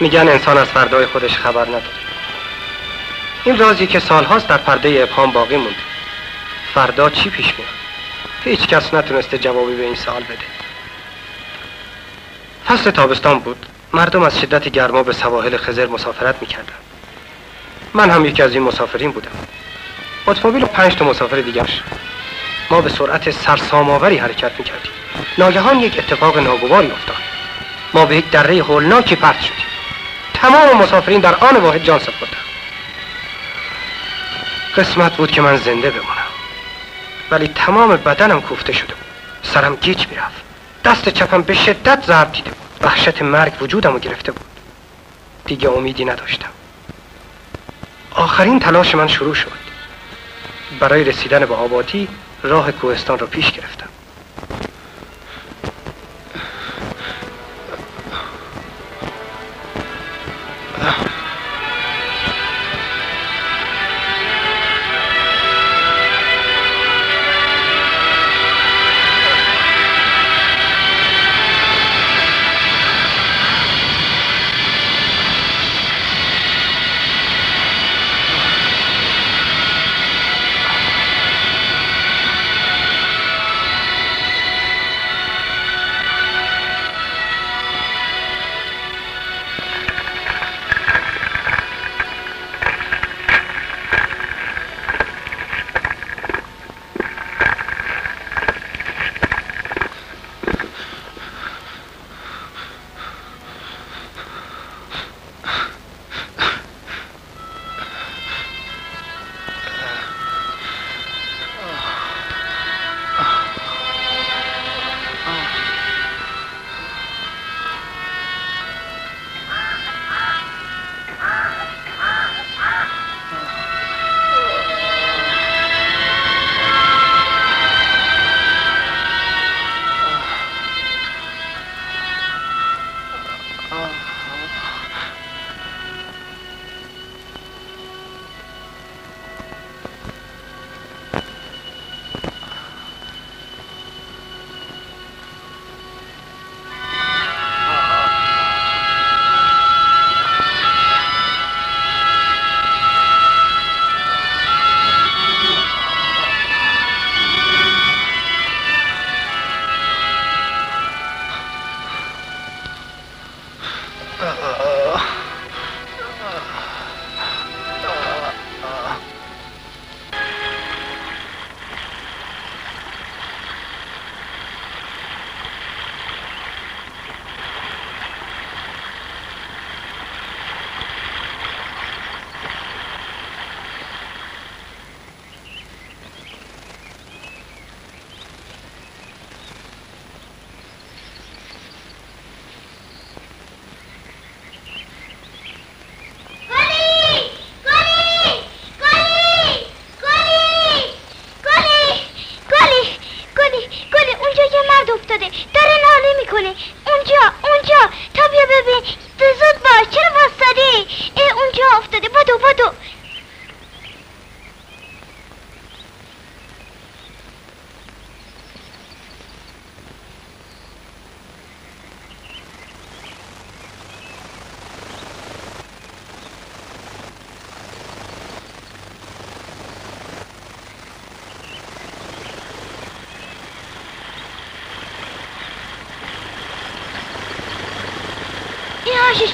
میگن انسان از فردای خودش خبر نداره. این رازی که سالهاست در پرده ابهام باقی مونده. فردا چی پیش میاد؟ هیچ کس نتونسته جوابی به این سوال بده. فصل تابستان بود. مردم از شدت گرما به سواحل خزر مسافرت می‌کردن من هم یکی از این مسافرین بودم. اتومبیل و پنج تا مسافر دیگرش ما به سرعت سرسام‌آوری حرکت می‌کردیم. ناگهان یک اتفاق ناگواری افتاد. ما به یک دره هولناکی پرت شدیم. تمام مسافرین در آن واحد جان سپردن قسمت بود که من زنده بمانم. ولی تمام بدنم کوفته شده بود. سرم گیج می‌رفت. دست چپم به شدت ضرب دیده بود. وحشت مرگ وجودم رو گرفته بود. دیگه امیدی نداشتم. آخرین تلاش من شروع شد. برای رسیدن به آبادی راه کوهستان را پیش گرفتم.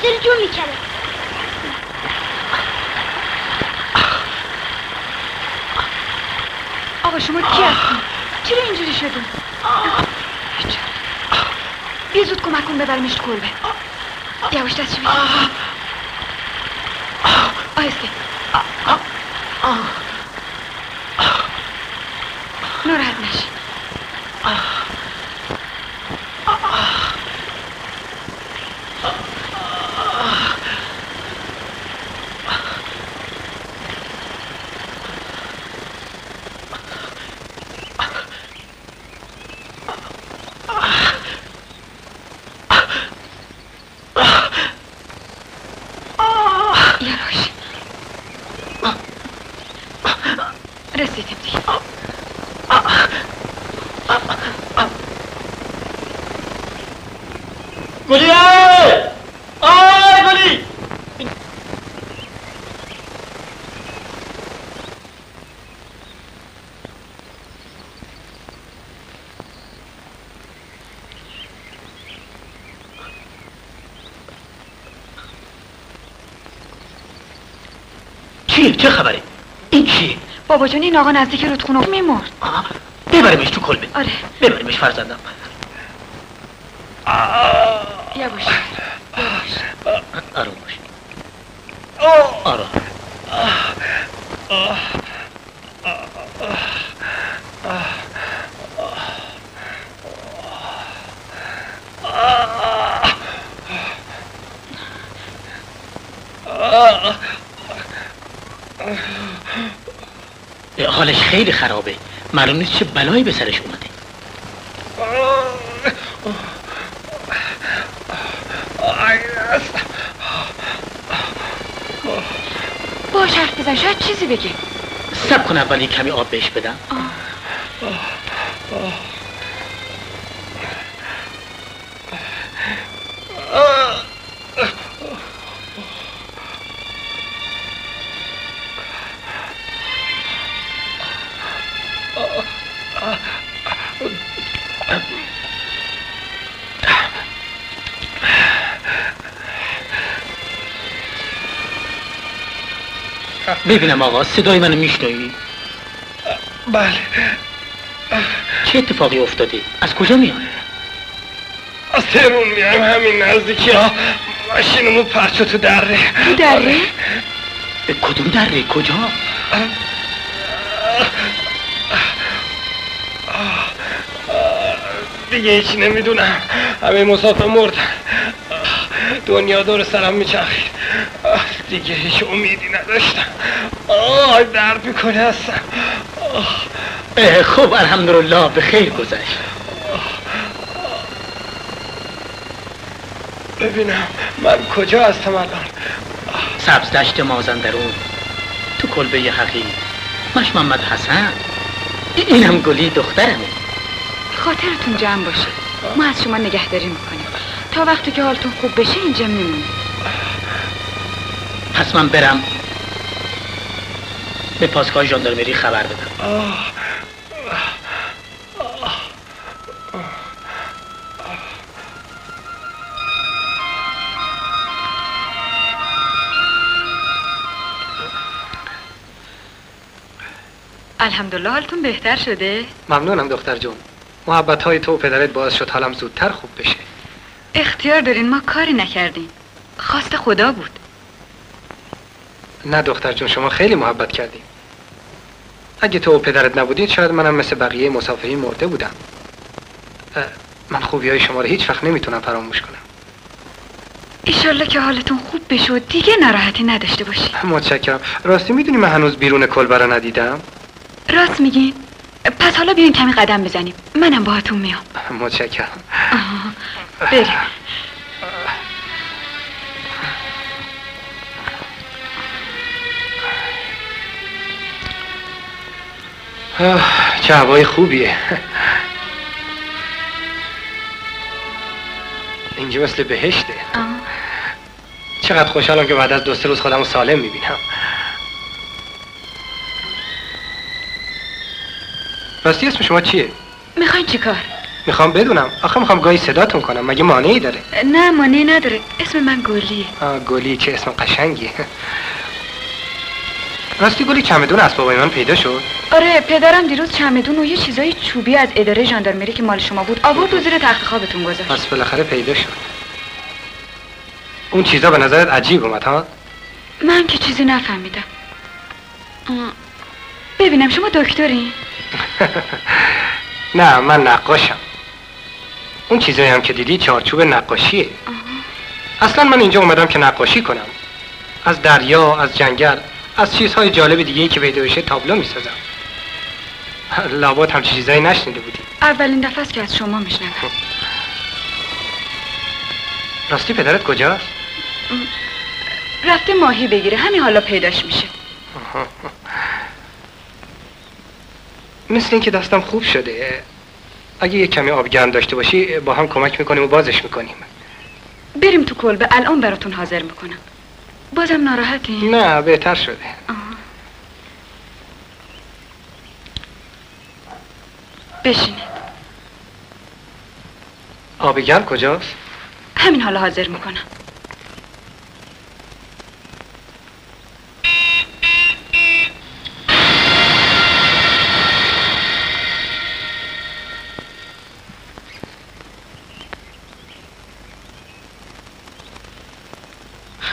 داره جون می‌کنه آقا شما کی هستین؟ چرا اینجوری شدین؟ بیا زود کمک کن ببرمش کلبه یواش دست شوید آهسته ناراحت نشی یواش رسیدیم دیگه گلی آی گلی چیه چه خبره؟ این چیه؟ بابا جان این آقا نزدیک رودخونه میمرد. آه، ببریمش تو کلبه. آره. ببریمش فرزندم یواش آروم باش آروم حالش خیلی خرابه معلوم نیست چه بلایی به سرش اومده؟ باش حرف بزن شاید چیزی بگه. سب کن اول یه کمی آب بهش بدم. ببینم آقا صدای منو میشنوی؟ بله. چه اتفاقی افتاده؟ از کجا میاد از تهرون میام همین نزدیکی. ها ماشینمو پرچو تو دره. دره؟ به کدوم دره؟ کجا؟ دیگه هیچی نمی‌دونم. همه مسافر مردن. دنیا دور سرم میچرخید. دیگه هیچ امیدی نداشتم. آه درد می‌کنه هستم اه، خب الحمدلله به خیر گذشت. ببینم من کجا هستم الان؟ سبز دشت مازندرون تو کلبه حقی مش محمد حسن. اینم گلی دخترمه. خاطرتون جمع باشه. ما از شما نگهداری می‌کنیم. تا وقتی که حالتون خوب بشه اینجا میمونیم. پس من برم. به پاسگاه ژاندارمری خبر بدم. آه الحمدلله حالتون بهتر شده؟ ممنونم دختر جون. محبت های تو و پدرت باعث شد حالم زودتر خوب بشه. اختیار دارین ما کاری نکردیم. خواست خدا بود. نه دختر جون شما خیلی محبت کردیم. اگه تو و پدرت نبودید شاید منم مثل بقیه مسافرین مرده بودم. من خوبی های شما رو هیچ وقت نمی‌تونم فراموش کنم. ایشالله که حالتون خوب بشه دیگه ناراحتی نداشته باشی. متشکرم. راستی می‌دونی من هنوز بیرون کلبه رو ندیدم؟ راست میگین. پس حالا بیاین کمی قدم بزنیم. منم باهاتون میام. متشکرم. بریم. چه هوای خوبیه. اینجا مثل بهشته. آه. چقدر خوشحالم که بعد از دو سه روز خودم سالم می‌بینم. راستی اسم شما چیه؟ می‌خواین چیکار می‌خوام بدونم. آخه می‌خوام گاهی صداتون کنم. مگه مانعی داره؟ نه مانعی نداره. اسم من گلیه آه گلی چه اسم قشنگی راستی گلی چمدون اسبابای من پیدا شد. آره پدرم دیروز چمدون و یه چیزای چوبی از اداره ژاندارمری که مال شما بود آورد و زیر تخت خوابتون گذاشت. پس بالاخره پیدا شد. اون چیزا به نظرت عجیب اومد ها؟ من که چیزی نفهمیدم. ببینم شما دکترین نه من نقاشم. اون چیزایی هم که دیدی چارچوب نقاشیه. اصلا من اینجا اومدم که نقاشی کنم. از دریا از جنگل. از چیزهای جالب دیگه ای که پیدا بشه تابلو می‌سازم. لابد هم چیزایی نشنیده بودی. اولین دفعه است که از شما میشنوم. راستی پدرت کجاست؟ رفته ماهی بگیره. همین حالا پیداش میشه. مثل اینکه دستم خوب شده. اگه یه کمی آب گرم داشته باشی با هم کمک می‌کنیم و بازش می‌کنیم. بریم تو کلبه. الان براتون حاضر می‌کنم. بازم ناراحتی؟ نه بهتر شده آه. بشینید کجاست همین حالا حاضر می‌کنم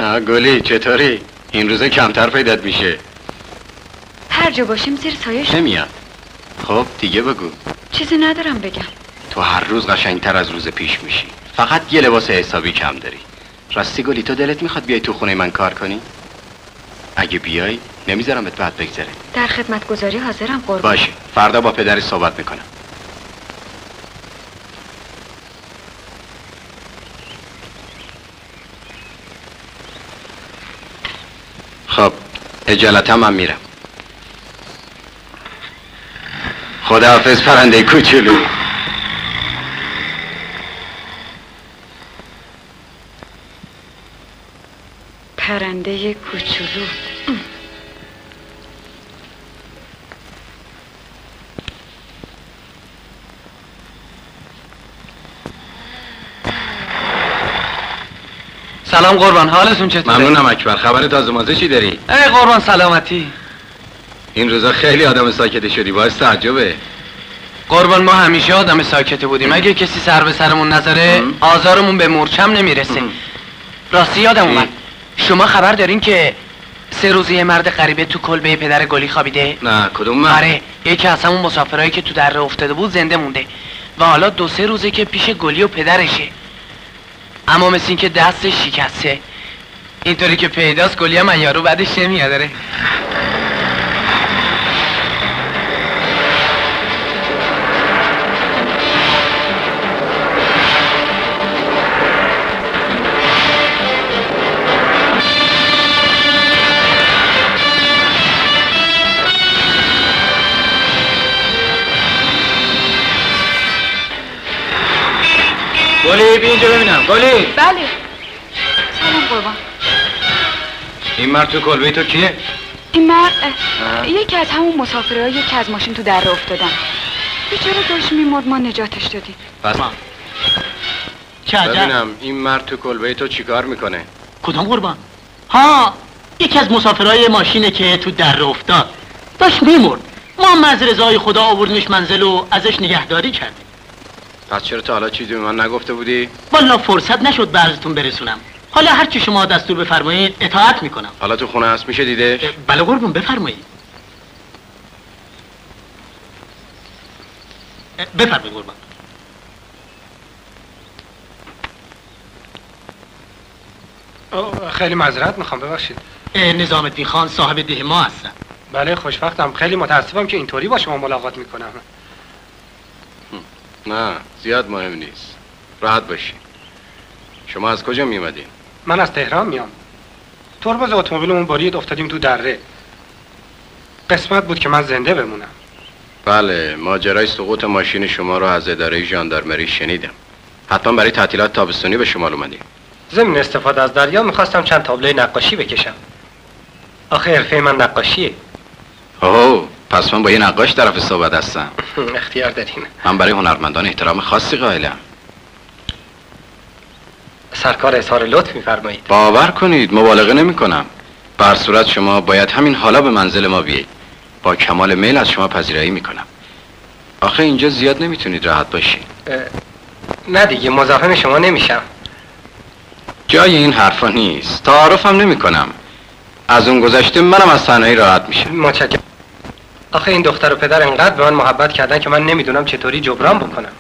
گلی چطوری؟ این روزه کمتر پیدات میشه. هر جا باشیم زیر سایش نمیاد. خب دیگه بگو. چیزی ندارم بگم. تو هر روز قشنگتر از روز پیش میشی. فقط یه لباس حسابی کم داری. راستی گلی تو دلت می‌خواد بیای تو خونه من کار کنی؟ اگه بیای نمی‌ذارم بهت بعد بگذره. در خدمت گذاری حاضرم قربان. باشه. فردا با پدری صحبت می‌کنم خب اجالتا من میرم. خداحافظ پرنده کوچولو. سلام قربان حالتون چطوره؟ ممنونم اکبر خبر تازه مازه چی داری؟ ای قربان سلامتی. این روزا خیلی آدم ساکتی شدی باعث تعجبه قربان ما همیشه آدم ساکته بودیم. اگه کسی سر به سرمون نذاره آزارمون به مورچم نمی‌رسه. راستی یادم اومد. شما خبر دارین که سه روزه یه مرد غریبه تو کلبه پدر گلی خوابیده؟ نه کدوم من؟ آره یکی از همون مسافرهایی که تو دره افتاده بود زنده مونده. و حالا دو سه روزه که پیش گلی و پدرشه. اما مثل این که دستش شکسته. اینطوری که پیداست گلی من یارو بعدش نمیاد گلی بیا اینجا ببینم گلی بله سلام قربان این مرد تو کلبه تو کیه؟ این مرد یکی از همون مسافرها یکی از ماشین تو در افتادن بیچاره داشت میمرد ما نجاتش دادیم پس چه عجب ببینم این مرد تو کلبه تو چیکار می‌کنه؟ کدام قربان ها یکی از مسافرهای ماشینه که تو در افتاد داشت میمرد ما هم از رضای خدا آوردیمش منزل و ازش نگهداری کردیم پس چرا تا حالا چیزی به من نگفته بودی؟ والا فرصت نشد به عرضتون برسونم. حالا هر چی شما دستور بفرمایید اطاعت می‌کنم. حالا تو خونه هست میشه دیدش؟ بله قربون بفرمایید. بفرمایید قربان. خیلی معذرت می‌خوام ببخشید. نظام الدین خان صاحب ده ما هستم بله خوشبختم. خیلی متاسفم که اینطوری با شما ملاقات می‌کنم. نه زیاد مهم نیست. راحت باشی شما از کجا میومدین؟ من از تهران میام. ترمز اتومبیلمون برید افتادیم تو دره. قسمت بود که من زنده بمونم. بله ماجرای سقوط ماشین شما رو از اداره ژاندارمری شنیدم. حتما برای تعطیلات تابستونی به شمال اومدین. ضمن استفاده از دریا می‌خواستم چند تابلوی نقاشی بکشم. آخه حرفه من نقاشیه. اوه پس من با یه نقاش طرف صحبت هستم. اختیار دارین. من برای هنرمندان احترام خاصی قائلم. سرکار اظهار لطف میفرمایید. باور کنید مبالغه نمی کنم بر صورت شما باید همین حالا به منزل ما بیایید. با کمال میل از شما پذیرایی می‌کنم. آخه اینجا زیاد نمی‌تونید راحت باشید. نه دیگه مزاحم شما نمیشم. جای این حرفا نیست. تعارفم نمی کنم از اون گذشته منم از تنهایی راحت میشم. متشکرم. آخه این دختر و پدر انقدر به من محبت کردن که من نمی‌دونم چطوری جبران بکنم.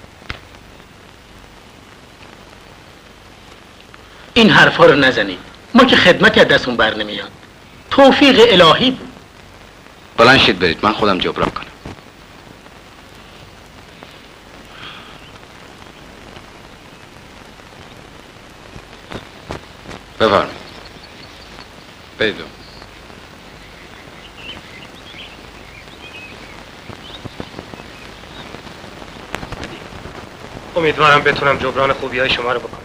این حرفا رو نزنید ما که خدمتی از دستون بر نمیاد. توفیق الهی بود. بلند شید برید. من خودم جبران کنم. بفرمایید. برید. امیدوارم بتونم جبران خوبی های شما رو بکنم.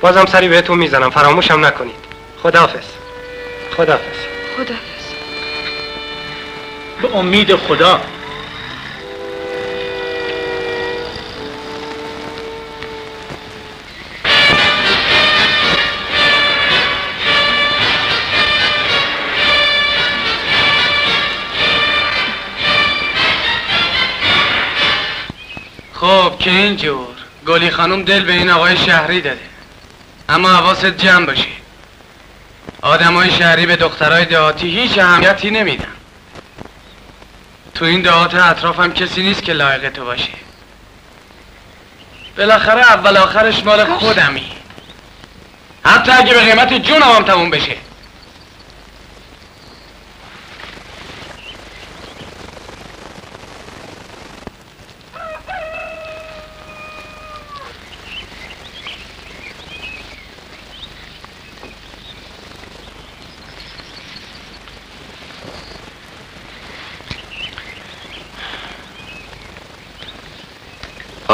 بازم سری بهتون می‌زنم. فراموشم نکنید. خداحافظ. خداحافظ. خداحافظ. به امید خدا. خب که اینجور؟ گلی خانم دل به این آقای شهری داده. اما حواست جمع باشی آدمای شهری به دخترای دهاتی هیچ اهمیتی نمیدن. تو این دهات اطرافم کسی نیست که لایق تو باشه. بالاخره اول آخرش مال خودمی. حتی اگه به قیمت جونم هم تموم بشه.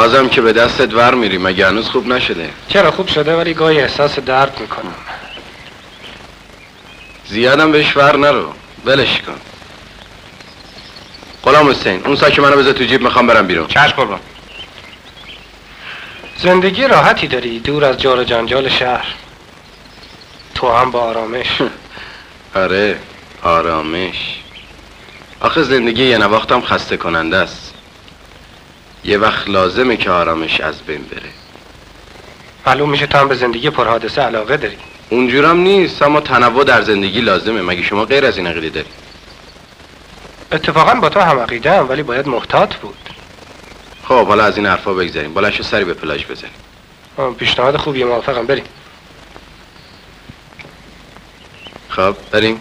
بازم که به دستت ور میری مگه هنوز خوب نشده. چرا خوب شده ولی گاهی احساس درد می‌کنم. زیادم بهش ور نرو. ولش کن. غلام حسین اون ساک منو بذار تو جیب می‌خوام برم بیرون. چشم قربان زندگی راحتی داری دور از جار و جنجال شهر. تو هم با آرامش. آره آرامش. آخه زندگی یه نواختم خسته کننده است. یه وقت لازمه که آرامش از بین بره. معلوم میشه تو هم به زندگی پرحادثه علاقه داری. اونجورم نیست اما تنوع در زندگی لازمه. مگه شما غیر از این عقیده داری؟ اتفاقا با تو هم عقیده هم ولی باید محتاط بود. خب حالا از این حرفا بگذاریم بلنشو سری به پلاژ بزنیم. پیشنهاد خوبیه موافقم. بریم. خب بریم.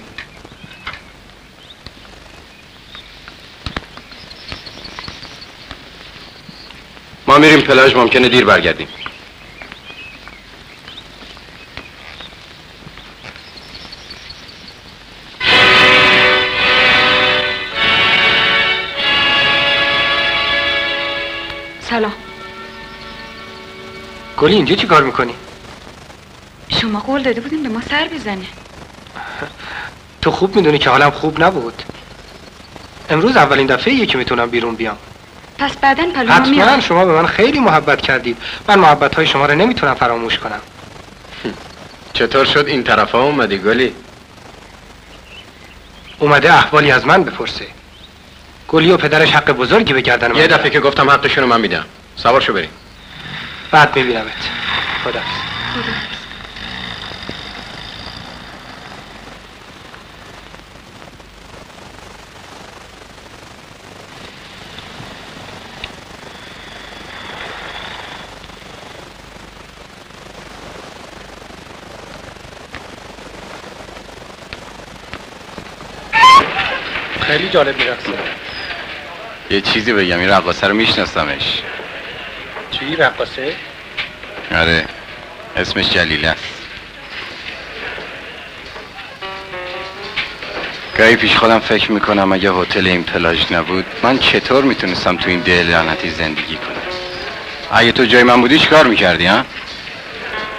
ما میریم پلاژ ممکنه دیر برگردیم. سلام. گلی اینجا چی کار می‌کنی؟ شما قول داده بودیم به ما سر بزنه. تو خوب می‌دونی که حالم خوب نبود. امروز اولین دفعه که می‌تونم بیرون بیام. پس بعدا پلوما حتما شما به من خیلی محبت کردید. من محبت های شما رو نمی‌تونم فراموش کنم. چطور شد این طرف ها اومدی گلی؟ اومده احوالی از من بپرسه. گلی و پدرش حق بزرگی به گردن من یه. دفعه که گفتم حقشون رو من میدم. سوار شو بریم. بعد میبینمت. خدا خیلی جالب میرقصه. یه چیزی بگم این رقاصه رو میشناسمش. چی رقاصه؟ آره اسمش جلیله است. گاهی پیش خودم فکر می‌کنم اگه هتل این پلاژ نبود من چطور می‌تونستم تو این ده لعنتی زندگی کنم؟ اگه تو جای من بودی چیکار می‌کردی ها؟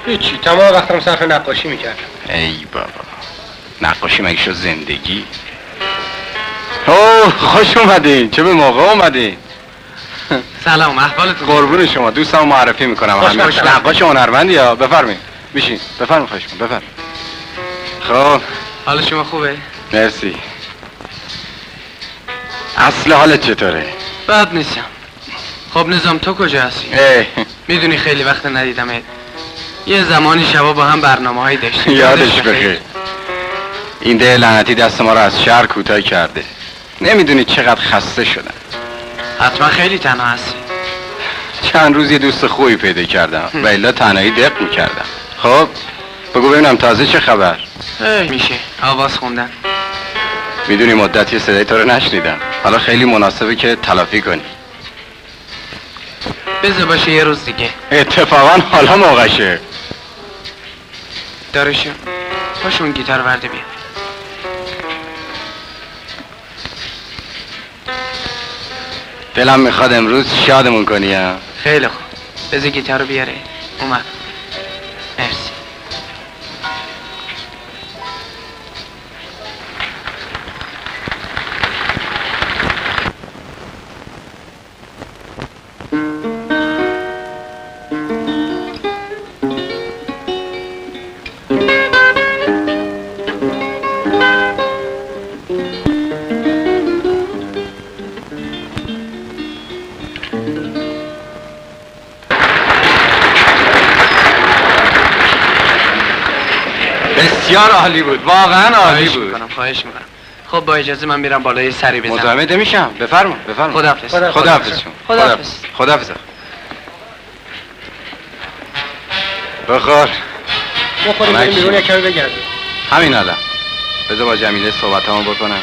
هیچی تمام وقتم صرف نقاشی می‌کردم. ای بابا نقاشی مگه شد زندگی؟ خوش اومدین. چه به موقع اومدین؟ سلام احوالتون؟ قربون شما. دوستم معرفی می‌کنم. خوش باشید. نقاش هنرمندی ها بفرمایید. بشین. بفرمایید خوش کن بفرمایید. خب. حال شما خوبه؟ مرسی. اصل حالت چطوره؟ بد نیستم. خب نظام تو کجا هستی؟ می‌دونی خیلی وقت ندیدمت یه زمانی شبا با هم برنامه هایی داشتیم. یادش بخیر. این ده لعنتی دست ما رو از شهر کوتاه کرده. نمی‌دونی چقدر خسته شدم. حتما خیلی تنها هستی. چند روز یه دوست خوبی پیدا کردم و الا تنهایی دق می‌کردم. خب بگو ببینم تازه چه خبر. ای میشه. آواز خوندن. می‌دونی مدتی صدای تو رو نشنیدم. حالا خیلی مناسبه که تلافی کنی. بذار باشه یه روز دیگه. اتفاقا حالا موقعشه. دارشو باش اون گیتار ورده بیا دلم می‌خواد امروز شادمون کنی خیلی خوب. بذار گیتار رو بیاره. اومد. بسیار عالی بود واقعا عالی بود. می‌کنم خواهش می‌کنم. خب با اجازه من میرم بالای سری بزنم. مزاحمت نمیشم. بفرما بفرما خداحافظ. خدا- خداحافظ. خداحافظ. خداحافظ. بخور بخوریم بریم. بیرون یک کمی بگردیم. همین الان بذار با جمیله صحبت بکنم.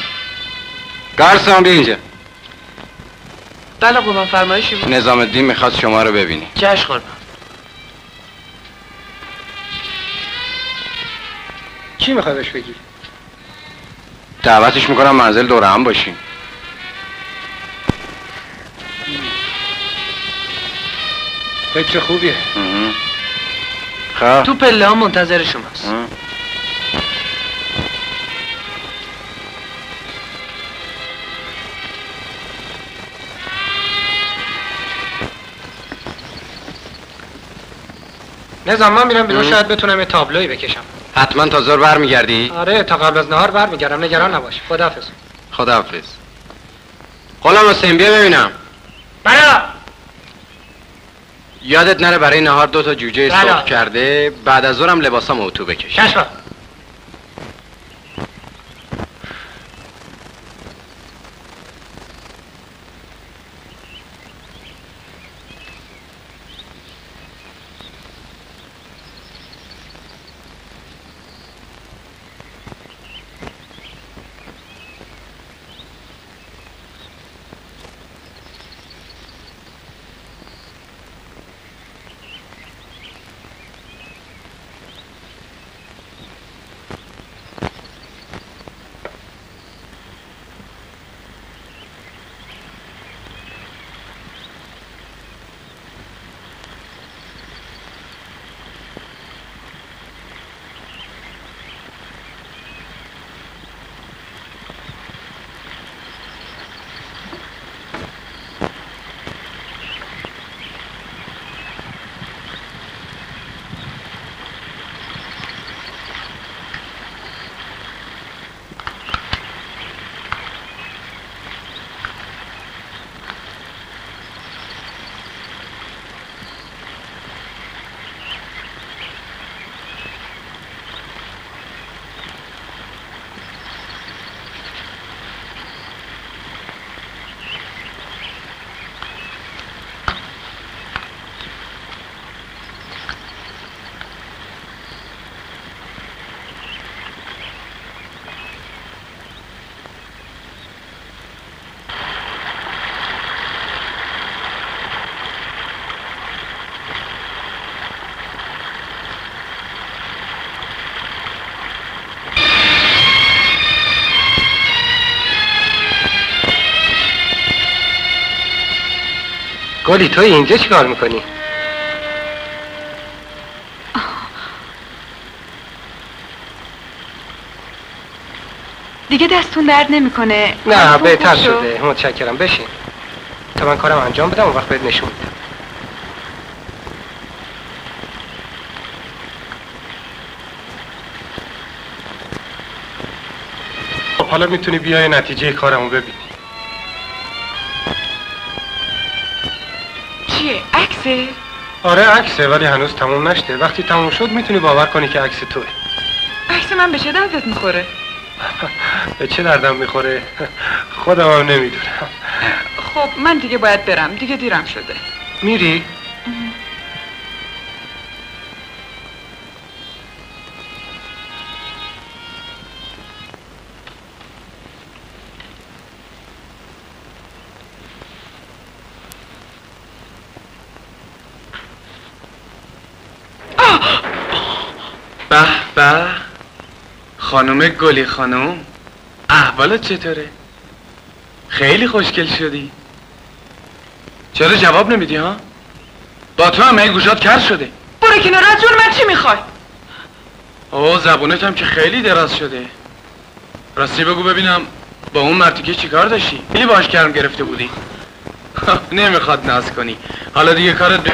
گارسون بیا اینجا. بله قربان فرمایشی بود. نظام الدین می‌خواد شما رو ببینی جشن قربان. چی می‌خوای بهش بگی دعوتش می‌کنم منزل دور هم باشیم فکر خوبیه. خب تو پله ها منتظر شماست. نظام من میرم بیرون. شاید بتونم یه تابلوی بکشم حتما تا زور برمیگردی؟ آره تا قبل از نهار برمیگردم. نگران نباش. خداحافظ. خداحافظ. غلام حسین بیا ببینم. بله یادت نره برای نهار دو تا جوجه. سرخ کرده بعد از ظهرم لباسام اتو بکش کشفا گلی تو اینجا چی کار می‌کنی؟ دیگه دستون درد نمی‌کنه. نه بهتر شده. متشکرم. بشین. تا من کارم انجام بدم اون وقت بهت نشون میدم. خب حالا می‌تونی بیای نتیجه کارمو ببینی. آره عکسه ولی هنوز تموم نشده. وقتی تموم شد می‌تونی باور کنی که عکس توه. عکس من به چه دردت می‌خوره؟ به چه دردم می‌خوره؟ خودم هم نمی‌دونم. خب من دیگه باید برم. دیگه دیرم شده. میری؟ خانم گلی خانم. احوالت چطوره؟ خیلی خوشگل شدی. چرا جواب نمیدی ها؟ با تو هم گوشات کر شده. برو کنار از جون من چی می‌خوای؟ اوه زبونت هم که خیلی دراز شده. راستی بگو ببینم با اون مرتیکه چیکار داشتی؟ خیلی باش کرم گرفته بودی. نمی‌خواد ناز کنی. حالا دیگه کارت ب...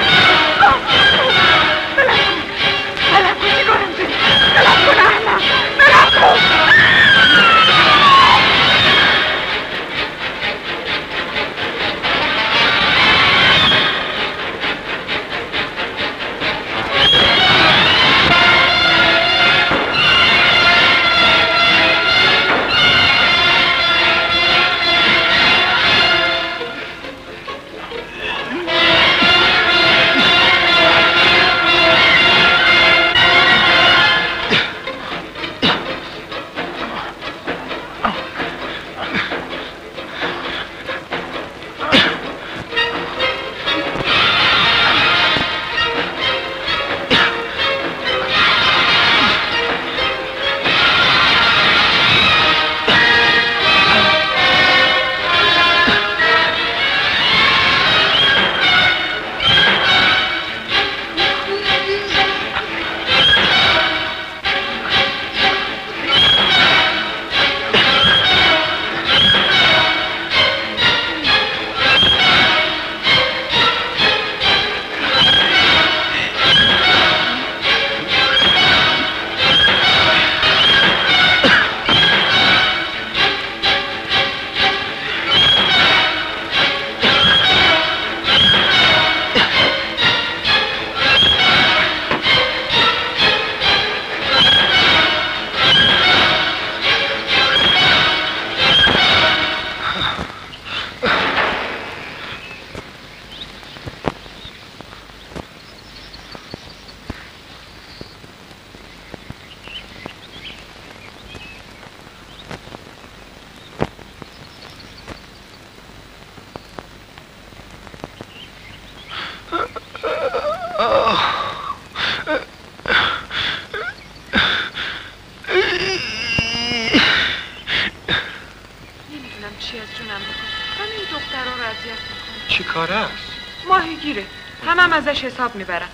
حساب می‌برن.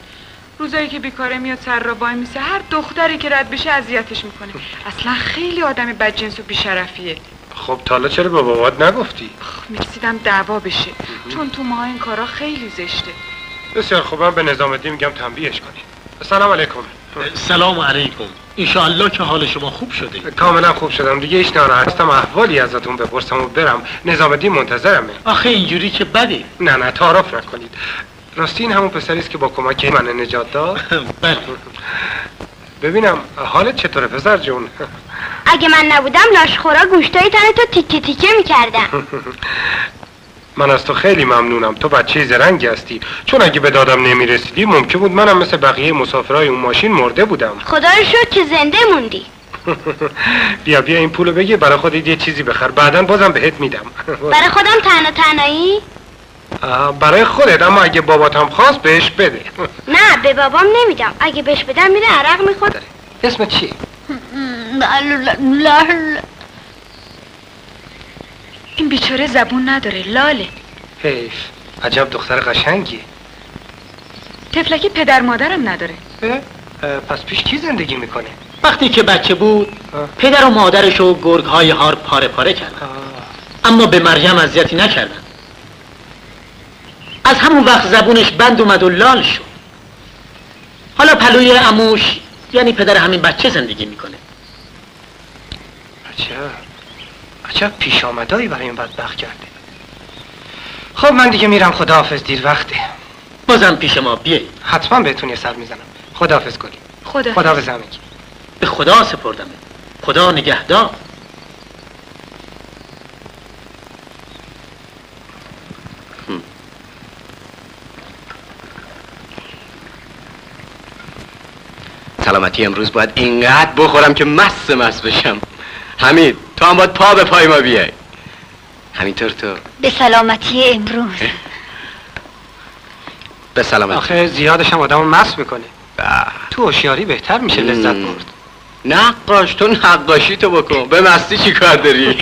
روزایی که بیکاره میاد سر را وای میسه هر دختری که رد بشه اذیتش می‌کنه. اصلا خیلی آدم بدجنس و بیشرفیه. خب تا حالا چرا به بابات نگفتی؟ می‌رسیدم دعوا بشه. چون تو ما این کارا خیلی زشته. بسیار خوب من به نظام الدین میگم تنبیهش کنی سلام علیکم. سلام علیکم. انشاءالله که حال شما خوب شده. کاملا خوب شدم دیگه هیچ هستم احوالی ازتون بپرسم و برم. نظام الدین منتظرمه. آخه اینجوری که بده. نه نه تعارف نکنید. راستی این همون پسری است که با کمک من نجات داد؟ بله. ببینم حالت چطوره پسر جون؟ اگه من نبودم لاشخورا گوشتای تن تو تیکه تیکه می‌کردم. من از تو خیلی ممنونم. تو بچه زرنگی هستی. چون اگه به دادم نمی‌رسیدی ممکن بود منم مثل بقیه مسافرای اون ماشین مرده بودم. خدا رو شکر که زنده موندی. بیا بیا این پولو بگیر. برای خودت یه چیزی بخر. بعدا بازم بهت میدم. برای خودم تنها تنهایی؟ برای خودت اما اگه باباتم خواست بهش بده. نه به بابام نمیدم. اگه بهش بدم میره عرق می‌خورد اسم چی؟ این بیچاره زبون نداره لاله. حیف عجب دختر قشنگی. تفلکی پدر مادرم نداره. پس پیش کی زندگی می‌کنه؟ وقتی که بچه بود. پدر و مادرش و گرگ های هار پاره پاره کردن اما به مریم اذیتی نکردن. از همون وقت زبونش بند اومد و لال شد. حالا پلوی اموش یعنی پدر همین بچه زندگی می‌کنه. عجب. عجب پیش آمدایی برای این بدبخت کرده خب من دیگه میرم خداحافظ دیر وقته. بازم پیش ما بیای حتما بهتون یه سر می‌زنم. خداحافظ گلی خدا خداحافظ همگی. به خدا سپردمه خدا نگهدار. سلامتی امروز باید اینقدر بخورم که مست مست بشم. حمید تو هم باید پا به پای ما بیای. همینطور تو به سلامتی امروز. به سلامتی. آخه زیادش هم آدمو مست می‌کنه. به. تو هوشیاری بهتر میشه لذت. برد. نقاش تو نقاشی تو بکن. به مستی چی کار داری؟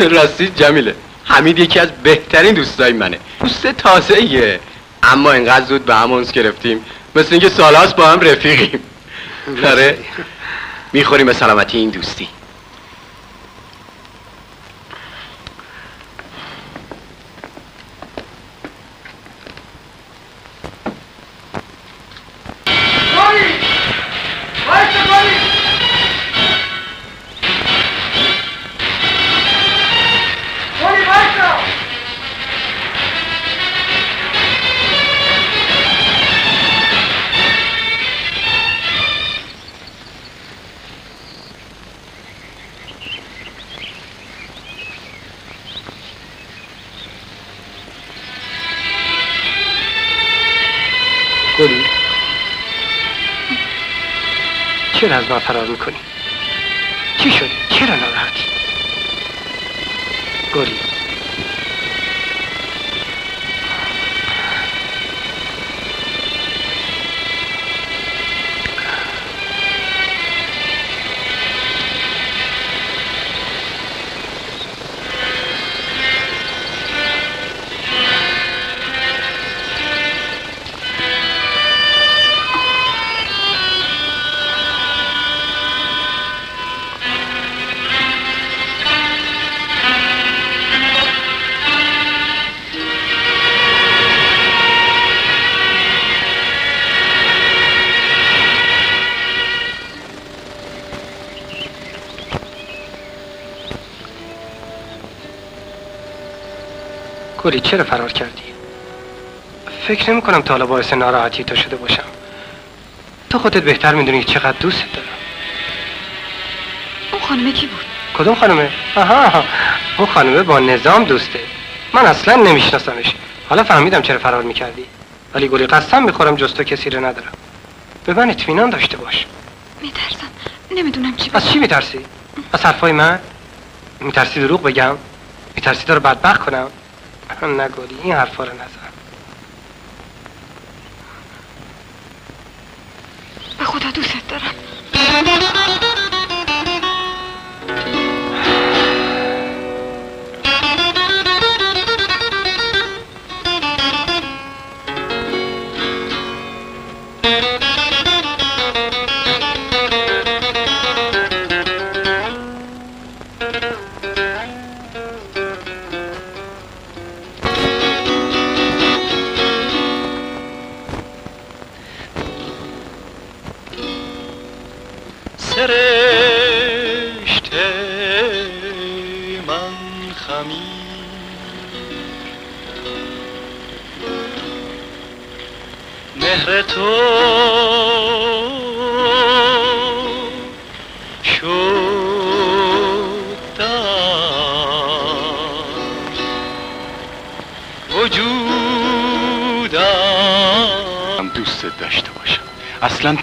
راستی جمیله. حمید یکی از بهترین دوستای منه. دوست تازه ایه اما اینقدر زود به هم انس گرفتیم مثل اینکه سالهاست با هم رفیقیم. آره. می‌خوریم به سلامتی این دوستی. از من فرار می‌کنی؟ چی شده؟ چرا؟ گلی چرا فرار کردی؟ فکر نمی کنم تا حالا باعث ناراحتی تو شده باشم تو خودت بهتر می‌دونی چقدر دوستت دارم اون خانمه کی بود کدوم خانومه؟ آها اون خانومه با نظام دوسته من اصلا نمیشناسمش حالا فهمیدم چرا فرار می‌کردی ولی گلی قسم می‌خورم جز تو کسی رو ندارم به من اطمینان داشته باش میترسم نمی‌دونم چی از بگم چی میترسی؟ از حرفای من؟ میترسی دروغ بگم؟ میترسی تو رو بدبخت کنم؟ نه گلی این حرفا رو نزن.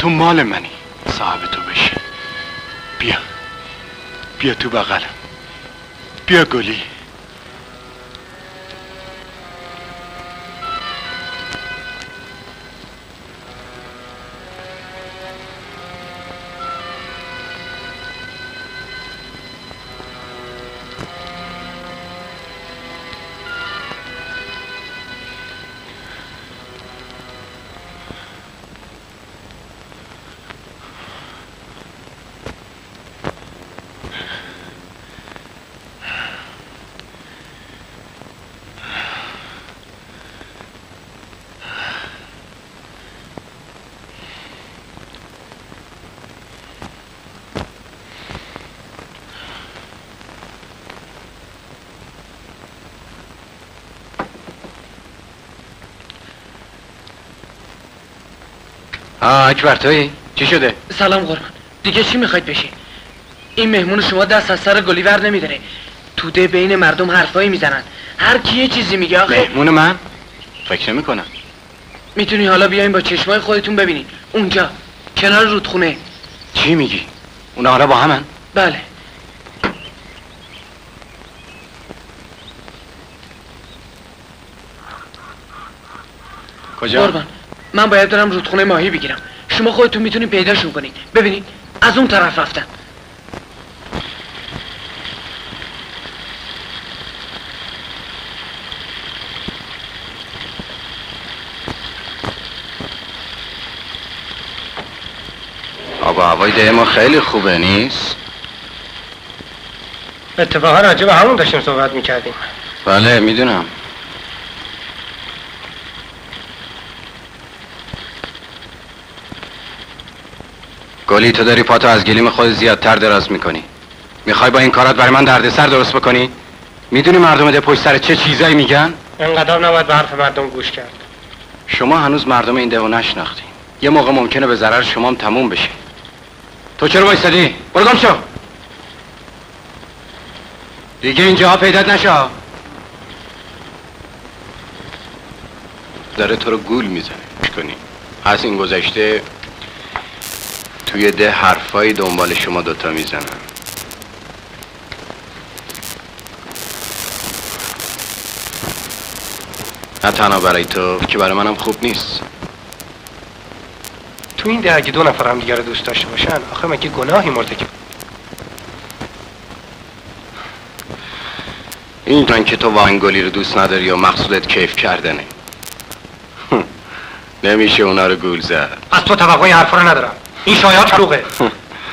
تو مال منی. صاحب تو بشی بیا. بیا تو بغلم. بیا گلی. اکبر توی؟ چی شده؟ سلام قربان دیگه چی می‌خواید بشی؟ این مهمون شما دست از سر گلی ور نمیداره. توده بین مردم حرفایی می‌زنن. هر کی یه چیزی میگه آخه مهمون من؟ فکر نمی کنم می‌تونی حالا بیاین با چشمای خودتون ببینین. اونجا کنار رودخونه. چی میگی؟ اونا حالا با همن؟ بله. کجا؟ قربان. من باید دارم رودخونه ماهی بگیرم. شما خودتون می‌تونین پیداشون کنین ببینید از اون طرف رفتن. آب و هوای ده ما خیلی خوبه نیست؟ اتفاقا راجع به همون داشتیم صحبت می‌کردیم. بله می‌دونم. گلی تو داری پاتو از گلیم خود زیادتر دراز می‌کنی. می‌خوای با این کارات برای من دردسر درست بکنی؟ می‌دونی مردم ده پشت سر چه چیزایی میگن؟ انقدر نباید به حرف مردم گوش کرد. شما هنوز مردم این دهو نشناختی. یه موقع ممکنه به ضرر شما هم تموم بشه. تو چرا وایسادی؟ برو گم شو. دیگه اینجا پیدات نشو. داره تو رو گول می‌زنه. کنی از این گذشته توی ده حرفایی دنبال شما دوتا می‌زنن نه تنها برای تو که برای منم خوب نیست. تو این ده اگه دو نفر هم دیگه رو دوست داشته باشن آخه مگه گناهی مرتکب این که تو واقعا گلی رو دوست نداری و مقصودت کیف کردنه. نمیشه اونا رو گول زد. از تو توقع این حرفا رو ندارم. این شایعات دروغه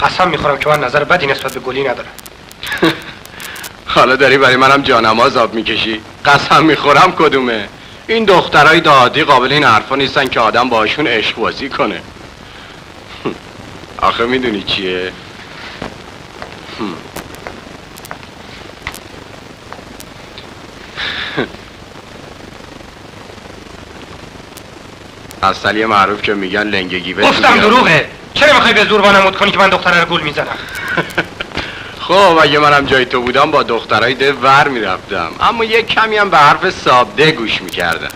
قسم می‌خورم که من نظر بدی نسبت به گلی ندارم. حالا داری برای منم جانماز آب می‌کشی؟ قسم می‌خورم کدومه؟ این دخترای دادی قابل این حرفا نیستن که آدم باشون عشق بازی کنه. آخه می‌دونی چیه؟ اصلی معروف که میگن لنگگی به گفتم دروغه. چرا می‌خوای به زور وانمود کنی که من دختره رو گول می‌زنم؟ خب اگه منم جای تو بودم با دخترای ده ور می‌رفتم. اما یه کمی هم به حرف سابده گوش می‌کردم.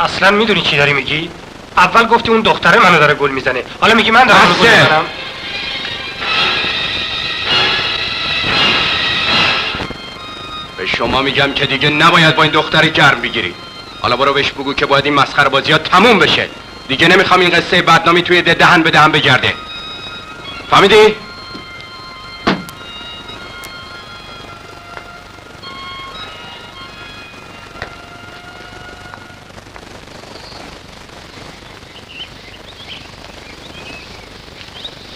اصلا می‌دونی چی داری میگی؟ اول گفتی اون دختره منو داره گول می‌زنه. حالا میگی من دارم بسه. می‌زنم؟ به شما میگم که دیگه نباید با این دختر گرم بگیری. حالا برو بهش بگو که باید این مسخره بازی ها تموم بشه. دیگه نمی‌خوام این قصه بدنامی توی ده دهن به دهن بگرده. فهمیدی؟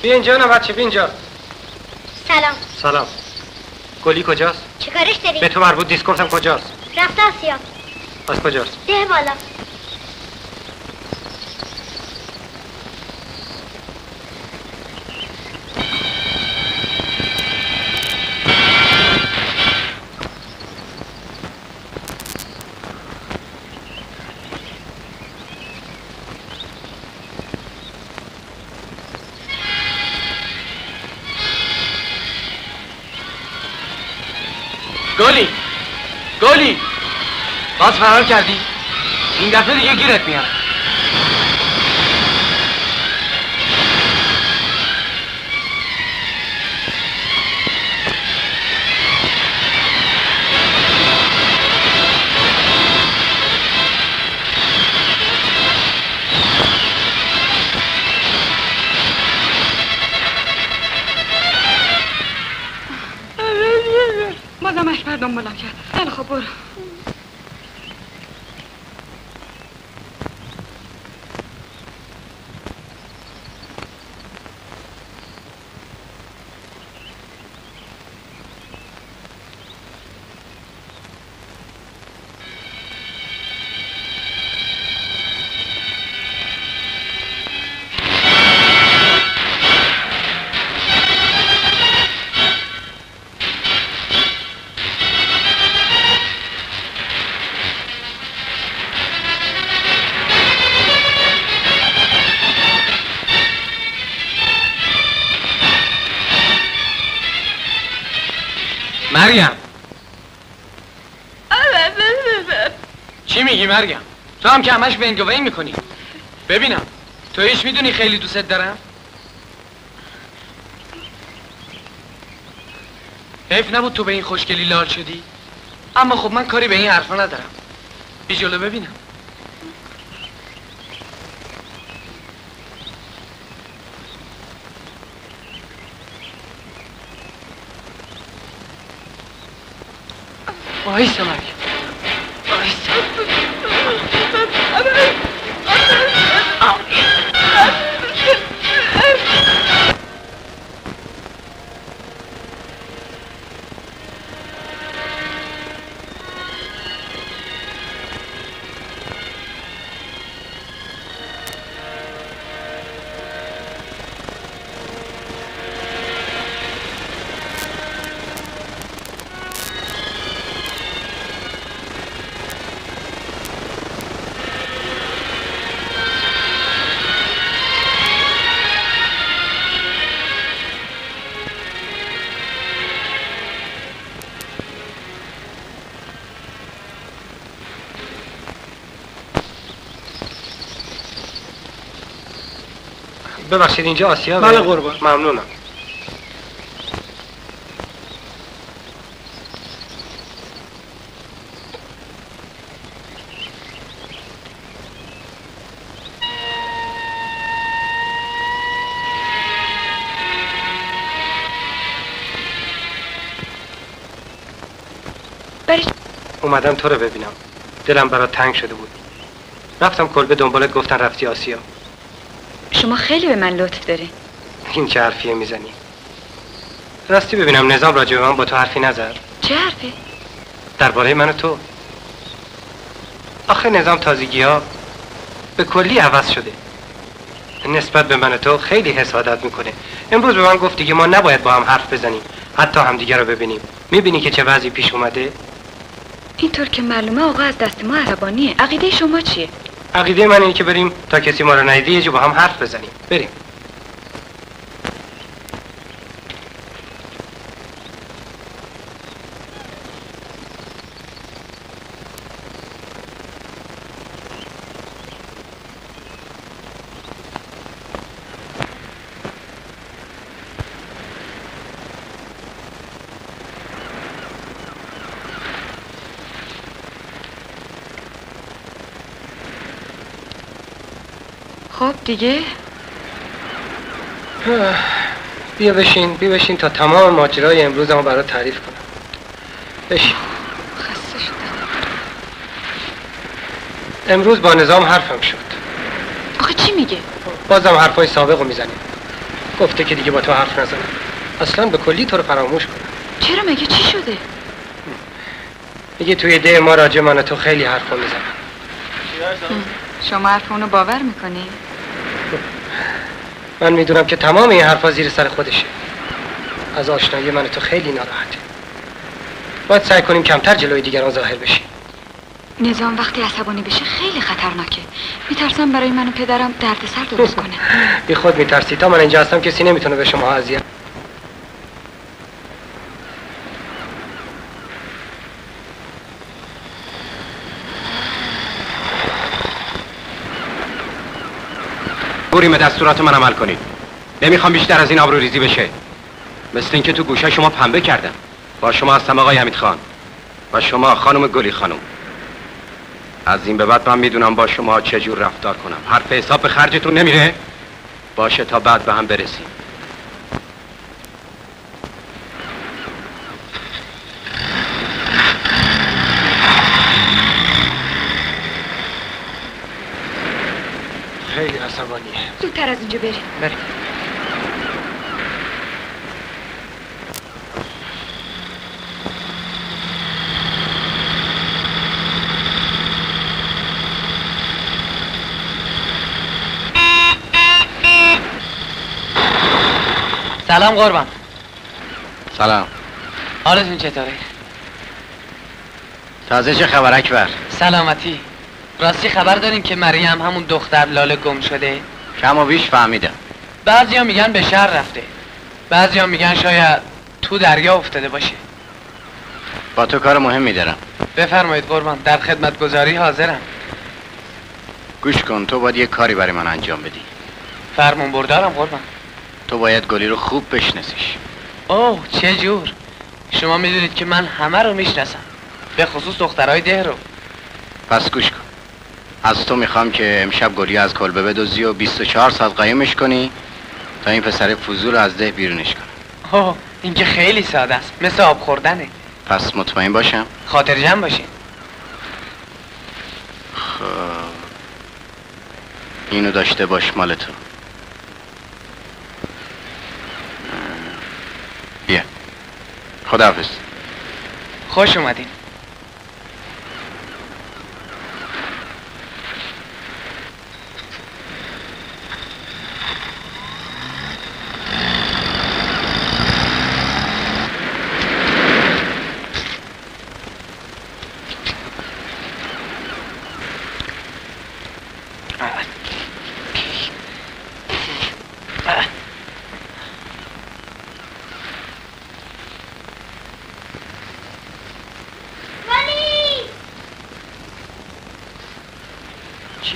بیا اینجا نه بچه بیا اینجا سلام. سلام. گلی کجاست؟ چه کارش داری؟ به تو مربوط دیسکورتم کجاست؟ رفته آسیاب از کجاست؟ ده بالا. باز فرار کردی این دفعه دیگه گیرت میارم بازم اشپر دنبالم کرد هم که همش ونگوین می‌کنی. ببینم. تو هیچ می‌دونی خیلی دوست دارم؟ حیف نبود تو به این خوشگلی لال شدی؟ اما خب من کاری به این حرفا ندارم. بی جلو ببینم. وایسا. ببخشید اینجا آسیا بله قربان. ممنونم. اومدم تو رو ببینم. دلم برات تنگ شده بود. رفتم کلبه دنبالت گفتن رفتی آسیا. شما خیلی به من لطف دارین. این چه حرفیه می‌زنی؟ راستی ببینم نظام راجع به من با تو حرفی نزد؟ چه حرفی؟ درباره من و تو. آخه نظام تازگی ها به کلی عوض شده. نسبت به من و تو خیلی حسادت می‌کنه. امروز به من گفت دیگه ما نباید با هم حرف بزنیم. حتی همدیگه رو ببینیم. می‌بینی که چه وضعی پیش اومده؟ اینطور که معلومه آقا از دست ما عصبانیه عقیده شما چیه؟ عقیده من اینه که بریم تا کسی ما رو ندیده یه جو با هم حرف بزنیم. بریم خب دیگه؟ بیا بشین بیا بشین تا تمام ماجرای امروز ما برات تعریف کنم. بشین. خسته شدم. امروز با نظام حرفم شد. آخه چی میگه؟ بازم حرفای سابق رو می‌زنیم گفته که دیگه با تو حرف نزنم. اصلا به کلی تو رو فراموش کنم. چرا مگه؟ چی شده؟ میگه توی ده ما راجع من و تو خیلی حرفا می‌زنم. شما حرف اونو باور می‌کنی؟ من می‌دونم که تمام این حرفا زیر سر خودشه. از آشنایی من تو خیلی ناراحته. باید سعی کنیم کمتر جلوی دیگران ظاهر بشیم. نظام وقتی عصبانی بشه خیلی خطرناکه. میترسم برای من و پدرم دردسر درست کنه. بی خود میترسی. تا من اینجا هستم کسی نمی‌تونه به شما اذیت بریم دستورات من عمل کنید. نمی‌خوام بیشتر از این آبرو ریزی بشه. مثل اینکه تو گوشه شما پنبه کردم. با شما هستم آقای حمید خان. و شما خانم گلی خانم. از این به بعد من می‌دونم با شما چجور رفتار کنم. حرف حساب به خرجتون نمیره؟ باشه تا بعد به هم برسیم. خیلی عصبانیه زودتر از اینجا بریم بریم سلام قربان سلام حالتون چطوره؟ تازه چه خبر اکبر سلامتی راستی خبر دارین که مریم همون دختر لاله گم شده؟ کم و بیش فهمیدم. بعضیا میگن به شهر رفته. بعضیا میگن شاید تو دریا افتاده باشه. با تو کار مهمی دارم. بفرمایید قربان در خدمت گذاری حاضرم. گوش کن تو باید یه کاری برای من انجام بدی. فرمون بردارم قربان. تو باید گلی رو خوب بشناسیش. اوه چه جور. شما می‌دونید که من همه رو می‌شناسم. به خصوص دخترای ده رو پس گوش از تو می‌خوام که امشب گلی از کلبه بدوزی و 24 ساعت قایمش کنی تا این پسر فضول رو از ده بیرونش کنه اوه این که خیلی ساده است. مثل آب خوردنه. پس مطمئن باشم؟ خاطر جمع باشین. خب. اینو داشته باش مال تو. بیا. خداحافظ. خوش اومدین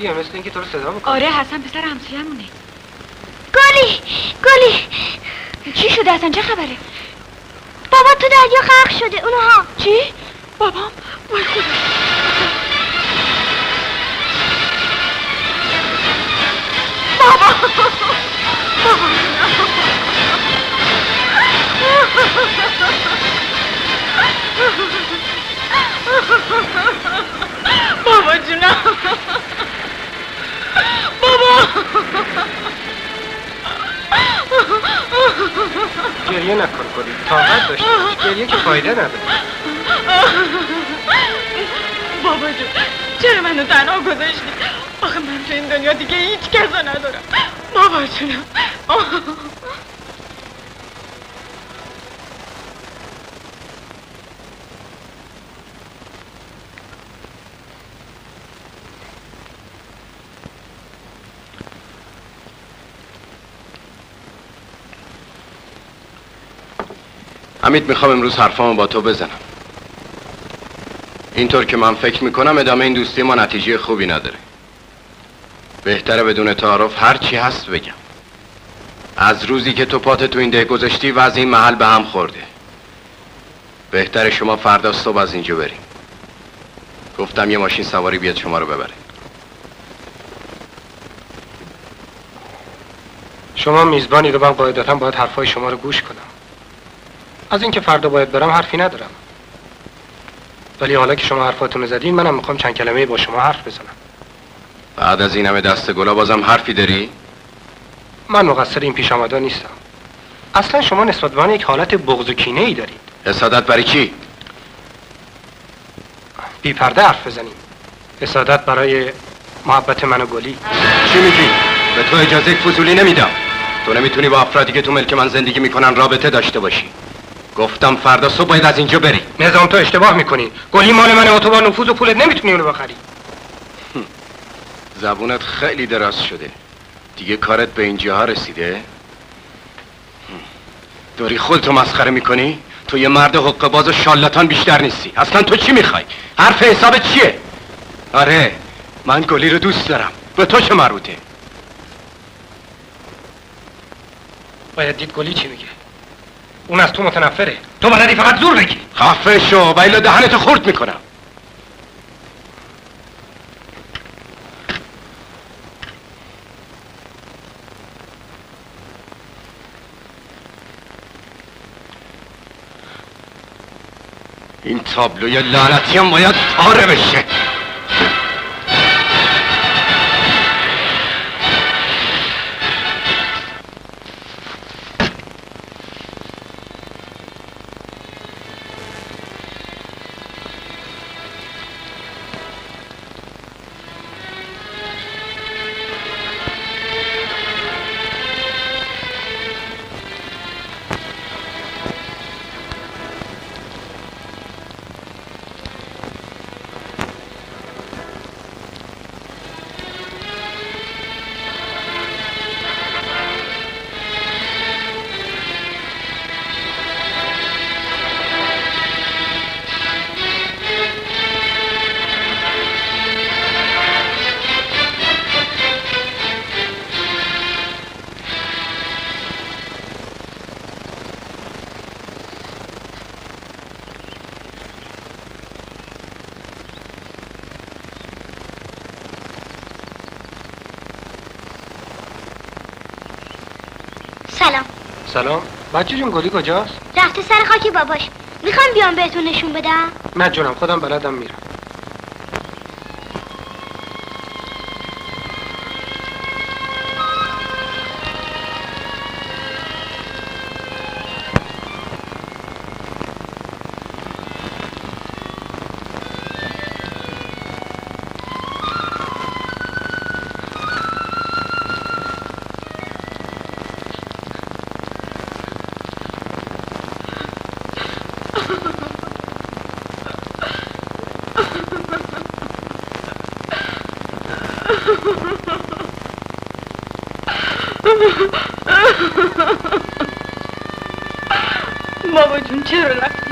چیه مثل اینکه تو رو صدا آره حسن پسر همسایه‌مونه گلی! گلی! چی شده اصلا چه خبره؟ بابا تو دریا غرق شده اونها. چی؟ بابام وای خدا بابا جونم. گریه نکن گلی طاقت داشته. گریه که فایده نداره. بابا جون چرا منو تنها گذاشتی؟ آخه من تو این دنیا دیگه هیچ کسا ندارم. بابا جونم. حمید می‌خوام امروز حرفامو با تو بزنم. اینطور که من فکر می‌کنم ادامه این دوستی ما نتیجه خوبی نداره. بهتره بدون تعارف هر چی هست بگم. از روزی که تو پات تو این ده گذاشتی و از این محل به هم خورده. بهتره شما فردا صبح از اینجا بریم. گفتم یه ماشین سواری بیاد شما رو ببره. شما میزبانید و من قاعدتا باید حرفای شما رو گوش کنم. از اینکه فردا باید برم حرفی ندارم. ولی حالا که شما حرفاتون رو زدین منم می‌خوام چند کلمه با شما حرف بزنم. بعد از این همه دست گلا بازم حرفی داری؟ من مقصر این پیش آمدن نیستم. اصلا شما نسبت به من یک حالت بغض و کینه ای دارید. حسادت برای کی؟ بی پرده حرف بزنیم. حسادت برای محبت من و گلی. چی میگی؟ به تو اجازه فضولی نمیدم. تو نمی‌تونی با افرادی که تو ملک من زندگی می‌کنن رابطه داشته باشی. گفتم فردا صبح باید از اینجا بری. نظام تو اشتباه می‌کنی. گلی مال منه و تو با نفوذ و پولت نمی‌تونی اونو بخری. زبونت خیلی دراز شده. دیگه کارت به اینجاها رسیده؟ داری خودتو مسخره می‌کنی؟ تو یه مرد حقه باز و شالاتان بیشتر نیستی. اصلا تو چی می‌خوای؟ حرف حساب چیه؟ آره من گلی رو دوست دارم. به تو چه مربوطه؟ باید دید گلی چی میگه؟ اون از تو متنفره. تو بلدی فقط زور بگی. خفه شو بایلا دهنتو خورد می‌کنم. این تابلوی لعنتی هم باید پاره بشه. سلام. بچه جون گلی کجاست؟ رفته سر خاک باباش. می‌خوام بیام بهتون نشون بدم؟ نه جونم خودم بلدم میرم. بابا جون چرا رفتی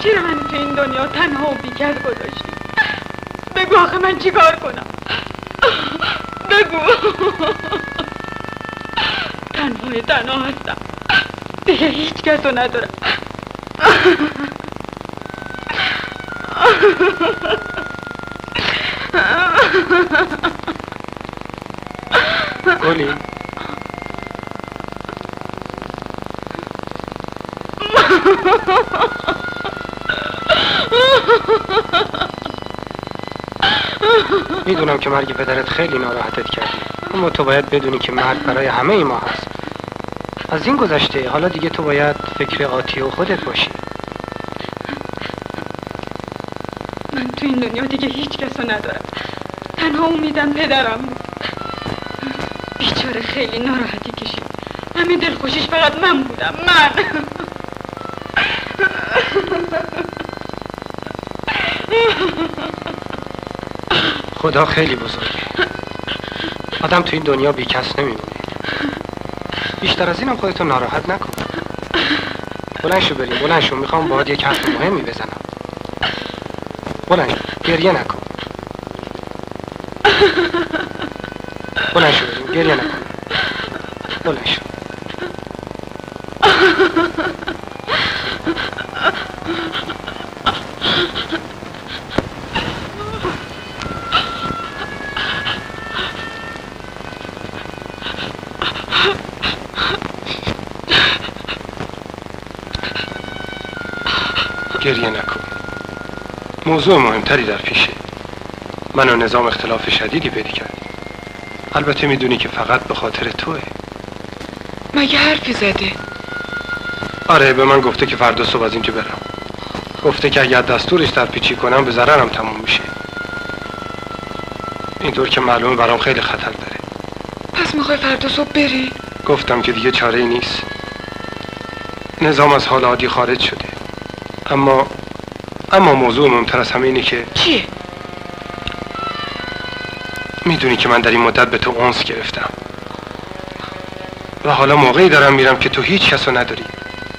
چرا من تو این دنیا تنها و بیکرد گذاشتی بگو آخه من چیکار کنم بگو تنهای تنها هستم دیگه هیچ کس رو ندارم گلی می‌دونم که مرگ پدرت خیلی ناراحتت کرده. اما تو باید بدونی که مرگ برای همه ای ما هست. از این گذشته حالا دیگه تو باید فکر آتی و خودت باشی. من تو این دنیا دیگه هیچ کس رو ندارم. تنها امیدم پدرم بود. بیچاره خیلی ناراحتی کشید. همین دلخوشیش فقط من بودم من. خدا خیلی بزرگه. آدم تو این دنیا بی کس نمیمونه. بیشتر از اینم خودتو ناراحت نکن. بلند شو بریم بلند شو. می‌خوام باهات یک حرف مهمی بزنم. بلند شو. گریه نکن. بلند شو بریم. گریه نکن. بلند شو گریه نکن موضوع مهمتری در پیشه من و نظام اختلاف شدیدی پیدا کرد البته می‌دونی که فقط به خاطر توه. مگه حرفی زده آره به من گفته که فردا صبح از اینجا برم. گفته که اگر دستورش در پیچی کنم به ضررم تموم میشه. اینطور که معلومه برام خیلی خطر داره. پس می‌خوای فردا صبح بری؟ گفتم که دیگه چاره ای نیست. نظام از حال عادی خارج شده. اما اما موضوع مهمتر از همه اینه که چیه می‌دونی که من در این مدت به تو اونس گرفتم. و حالا موقعی دارم میرم که تو هیچ کسو نداری.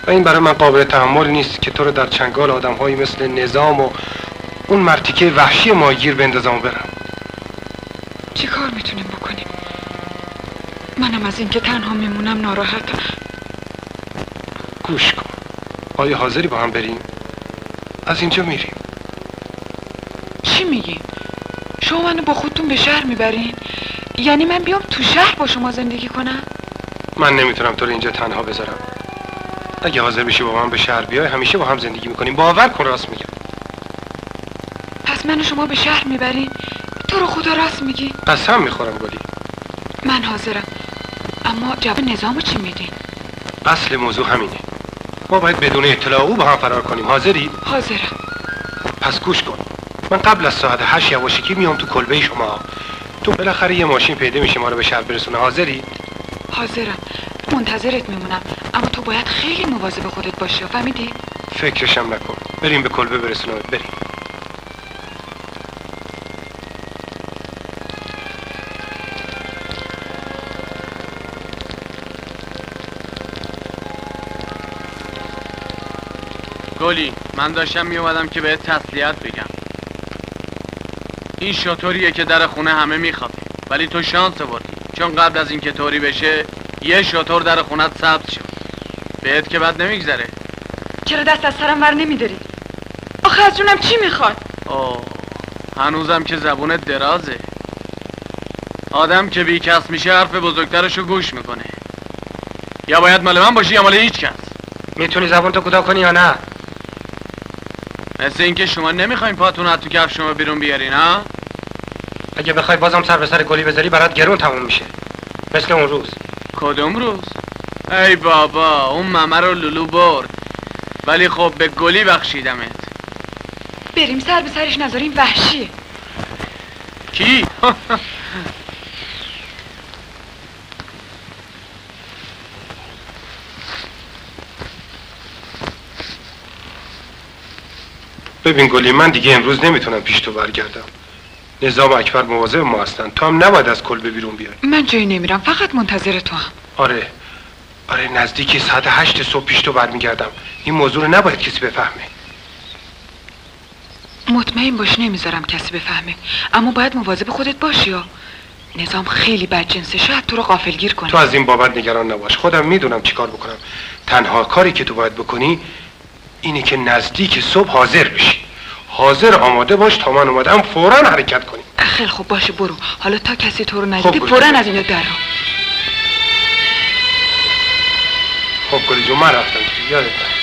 و این برای من قابل تحمل نیست که تو رو در چنگال آدم مثل نظام و اون مرتیکه وحشی ماگیر بندازم و برم. چی کار می‌تونیم بکنیم؟ منم از اینکه تنها میمونم ناراحتم. گوش کن. آیا حاضری با هم بریم؟ از اینجا میریم چی میگین؟ شما منو با خودتون به شهر می‌برین؟ یعنی من بیام تو شهر با شما زندگی کنم؟ من نمی‌تونم تو رو اینجا تنها بذارم اگه حاضر بشی با من به شهر بیای همیشه با هم زندگی می‌کنیم باور کن راست میگم پس منو شما به شهر می‌برین؟ تو رو خدا راست میگی؟ قسم می‌خورم گلی من حاضرم اما جواب نظامو چی میدین؟ اصل موضوع همینه ما باید بدون اطلاع او با هم فرار کنیم. حاضری؟ حاضرم. پس گوش کن. من قبل از ساعت هشت یواشکی میام تو کلبه شما. تو بالاخره یه ماشین پیدا میشه ما رو به شهر برسونه. حاضری؟ حاضرم. منتظرت میمونم. اما تو باید خیلی مواظب خودت باشی. فهمیدی؟ فکرشم نکن. بریم به کلبه برسونمت. بریم. گلی من داشتم میومدم که بهت تسلیت بگم. این شطوریه که در خونه همه می‌خواد ولی تو شانس بردی چون قبل از اینکه طوری بشه یه شطور در خونت ثبت شد بهت که بد نمیگذره. چرا دست از سرم ور نمیداری؟ آخه از جونم چی می‌خواد؟ اوه. هنوزم که زبونت درازه. آدم که بی کس میشه حرف بزرگترشو گوش می‌کنه. یا باید مال من باشی یا مال هیچ کس. می‌تونی زبان تو کوتاه کنی یا نه؟ مثل اینکه شما نمی‌خواین پاتون از تو کف شما بیرون بیارین ها؟ اگه بخوای بازم سر به سر گلی بذاری برات گرون تموم میشه. مثل اون روز. کدوم روز؟ ای بابا اون ممه رو لولو برد. ولی خب به گلی بخشیدمت. بریم سر به سرش نذاریم وحشیه. کی؟ ببین گلی من دیگه امروز نمی‌تونم پیش تو برگردم. نظام اکبر مواظب ما هستن. تو هم نباید از کلبه بیرون بیای. من جایی نمیرم فقط منتظر تو هم. آره. آره نزدیک ساعت هشت صبح پیش تو برمیگردم. این موضوع رو نباید کسی بفهمه. مطمئن باش نمی‌ذارم کسی بفهمه. اما باید مواظب خودت باشی یا نظام خیلی بدجنسه شاید تو رو غافلگیر کنه. تو از این بابت نگران نباش. خودم می‌دونم چیکار بکنم. تنها کاری که تو باید بکنی اینه که نزدیک صبح حاضر بشی. حاضر آماده باش تا من اومدم فورا حرکت کنی خیلی خب باشه برو. حالا تا کسی تو رو خب، ندیده فورا. از اینجا در رو. خب گلی جون من رفتم. یادت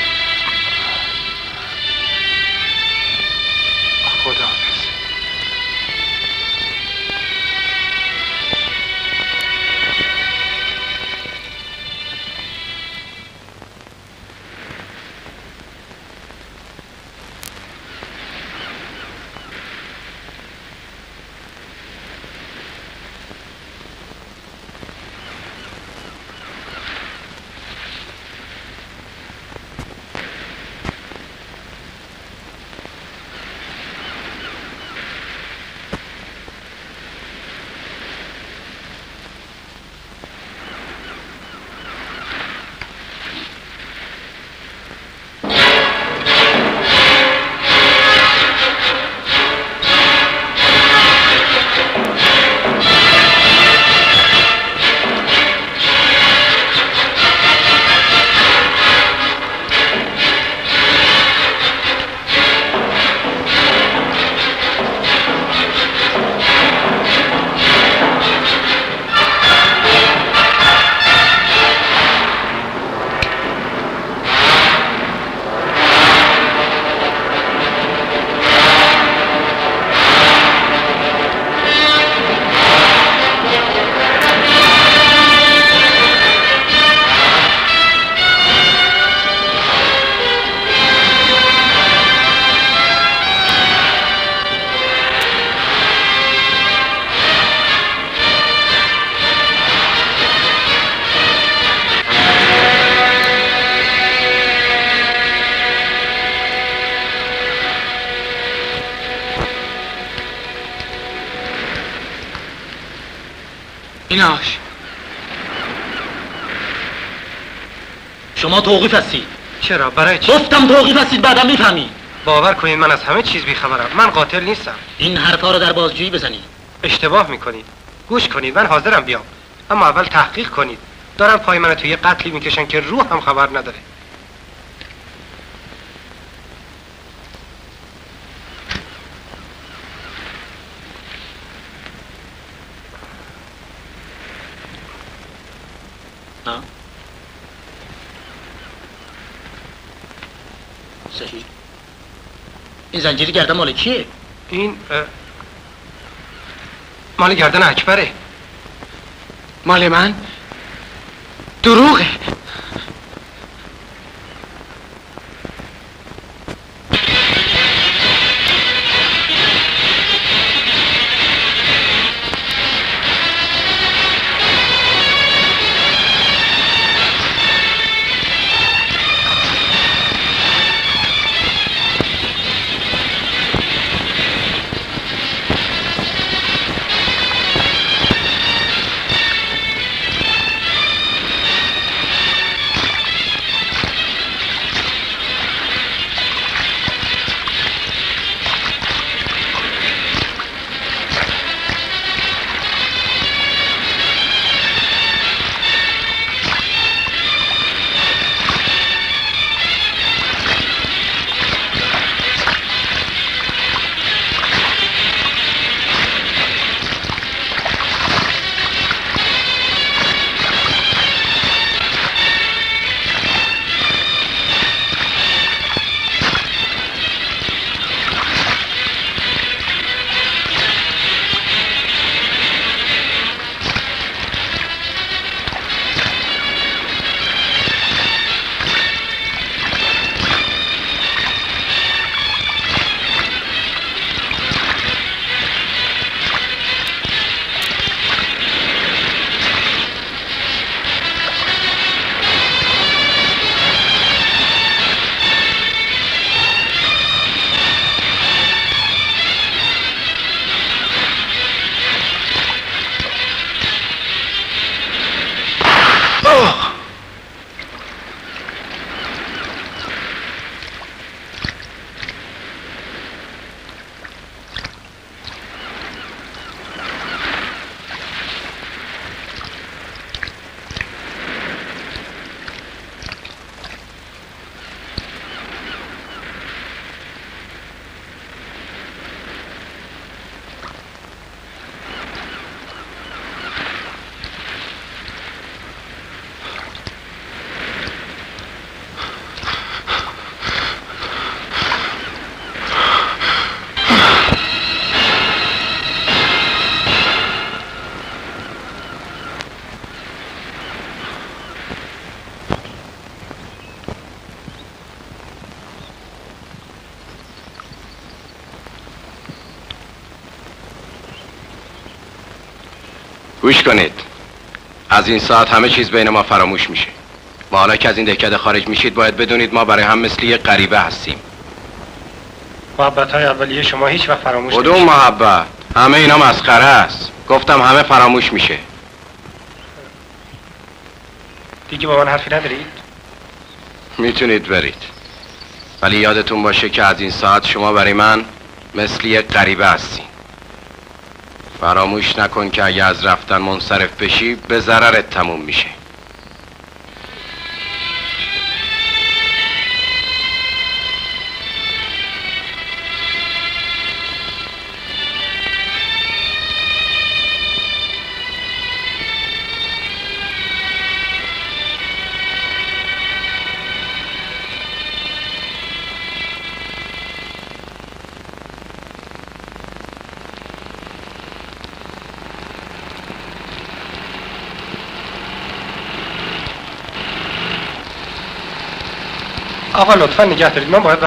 شما توقیف هستید. چرا؟ برای چی؟ گفتم توقیف هستید بعدا می‌فهمی. باور کنید من از همه چیز بیخبرم. من قاتل نیستم. این حرفا رو در بازجویی بزنید. اشتباه می‌کنید. گوش کنید من حاضرم بیام. اما اول تحقیق کنید. دارن پای من توی یه قتلی می‌کشن که روح هم خبر نداره ها صحیح. این زنجیری گردن مال کیه؟ این مال گردن اکبره. مال من؟ دروغه. گوش کنید. از این ساعت همه چیز بین ما فراموش میشه. و حالا که از این دهکده خارج میشید باید بدونید ما برای هم مثل یه غریبه هستیم. محبت های اولیه شما هیچ وقت فراموش کدوم. محبت؟ همه اینا مسخره است. گفتم همه فراموش میشه. دیگه با من حرفی ندارید؟ می‌تونید برید. ولی یادتون باشه که از این ساعت شما برای من مثل یه غریبه هستین فراموش نکن که اگه از رفتن منصرف بشی به ضررت تموم میشه. آقا لطفا نگه دارید. من باید